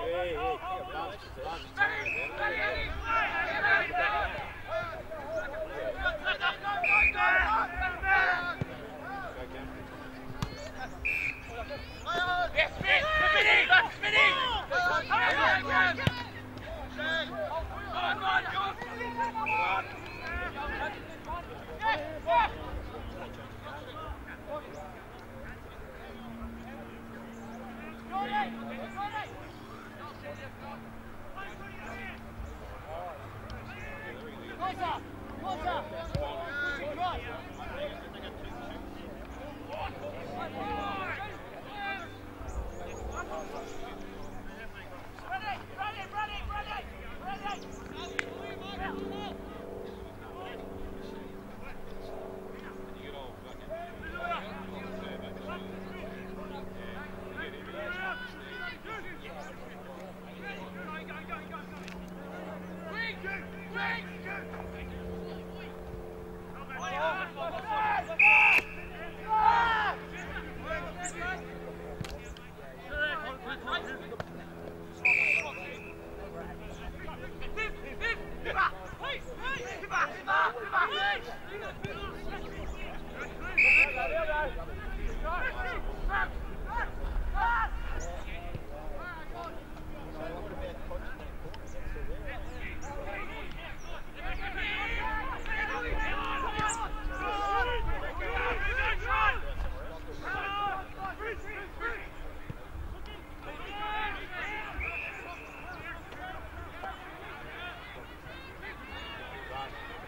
Hey, hey, hey. Bye.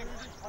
I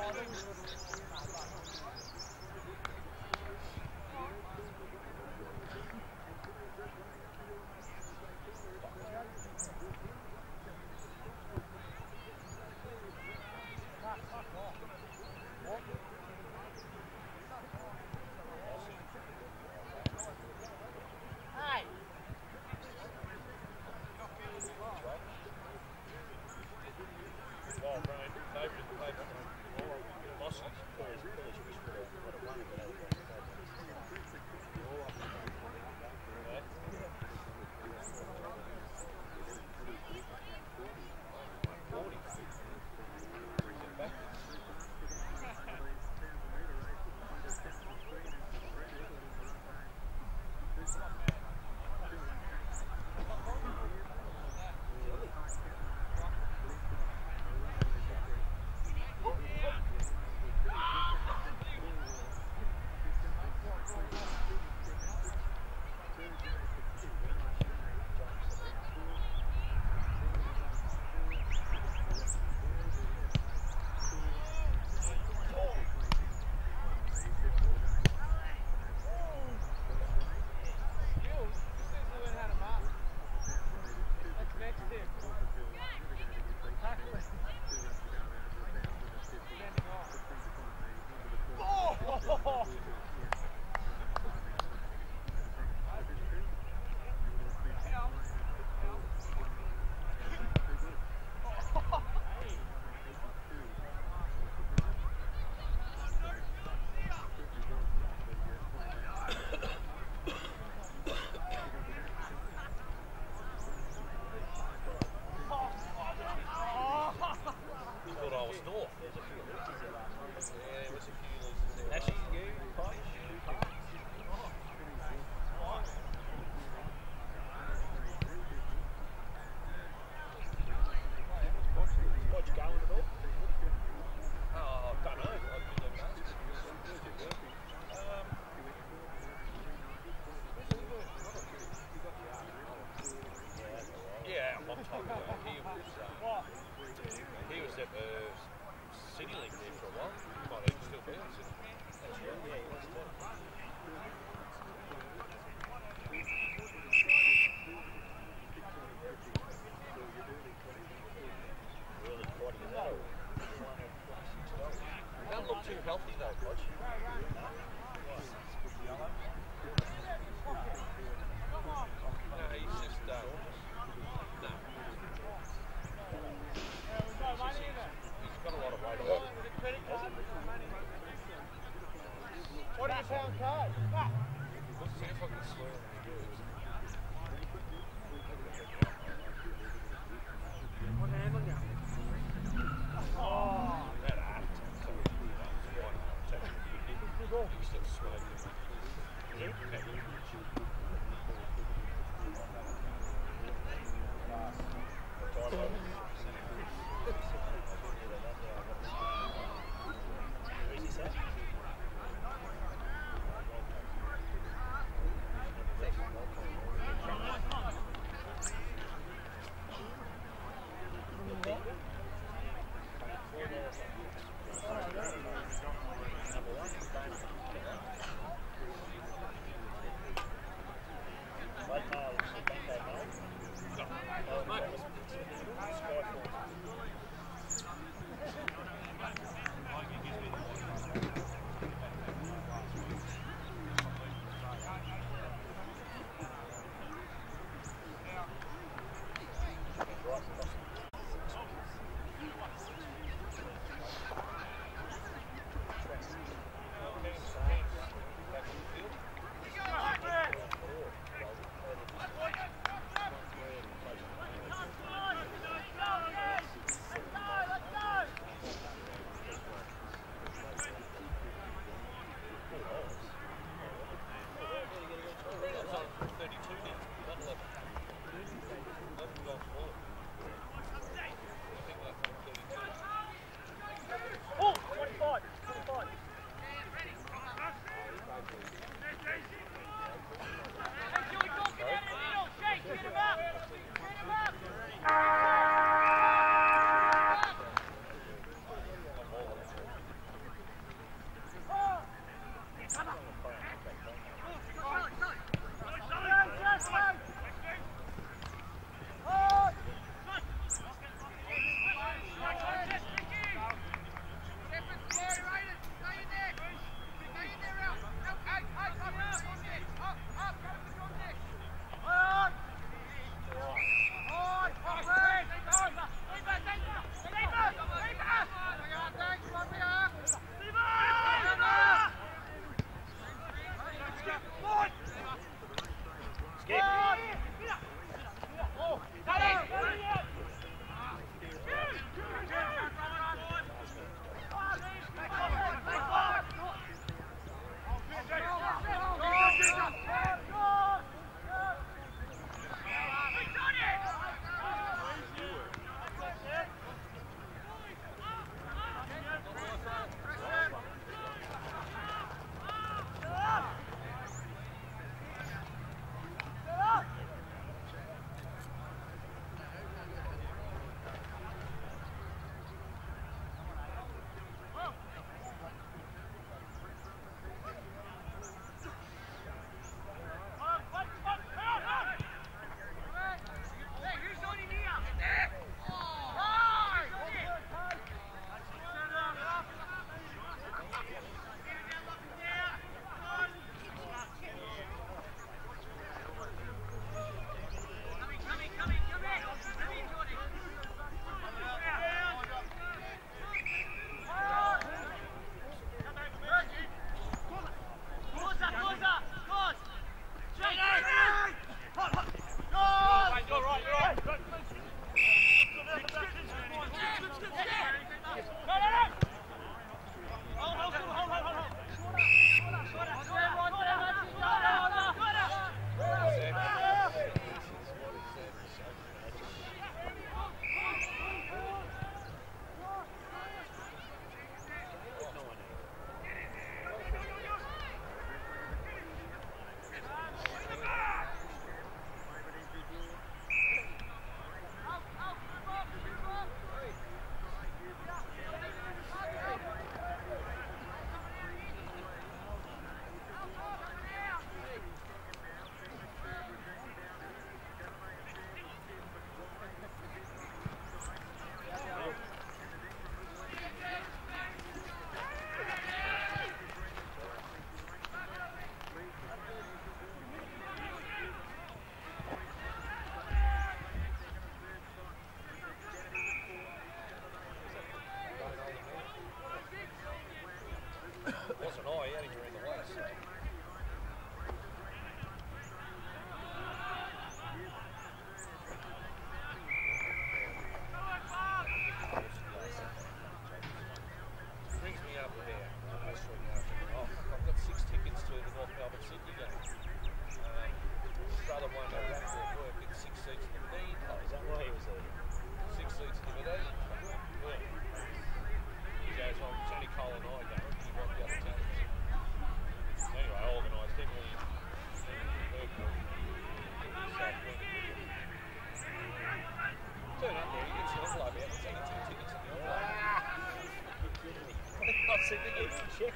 It.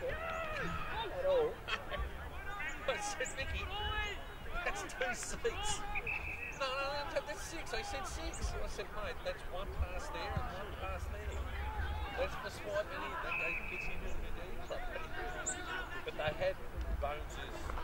At all. I said, Mickey, that's two seats. No, no, no, that's six. I said six. I said, mate, that's one pass there and one pass there. That's for swiping in. That gets into the mid. But they had Bones'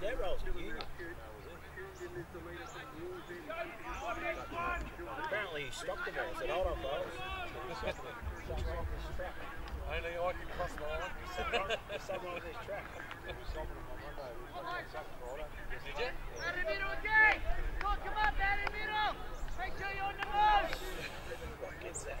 Get back there, Rolls. You. Apparently he stopped the ball. Said, hold on, fellas. Only I can cross the line. Someone on this track. Did you? Make sure you're on the move! What gets that?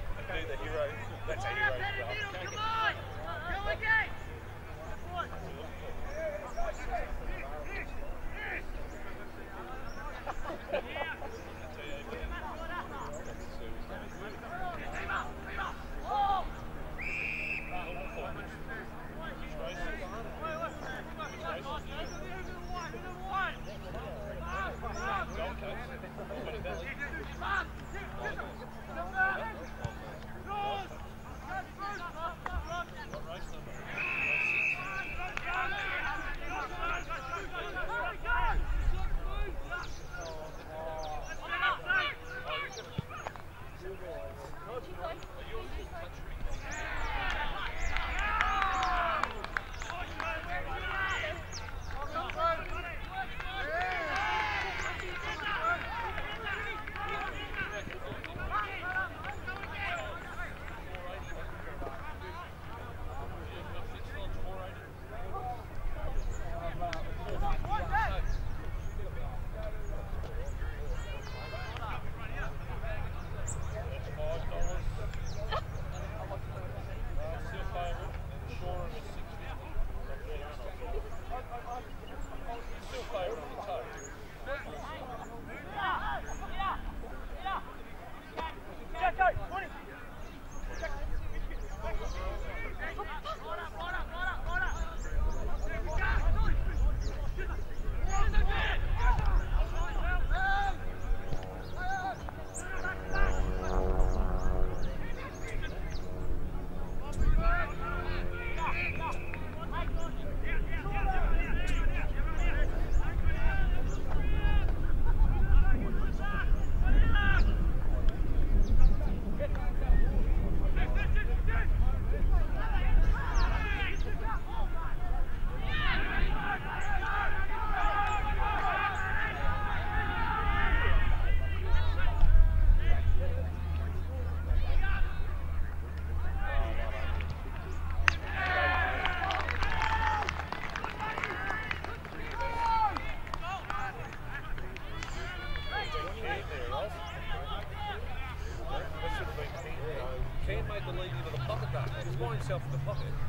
pocket.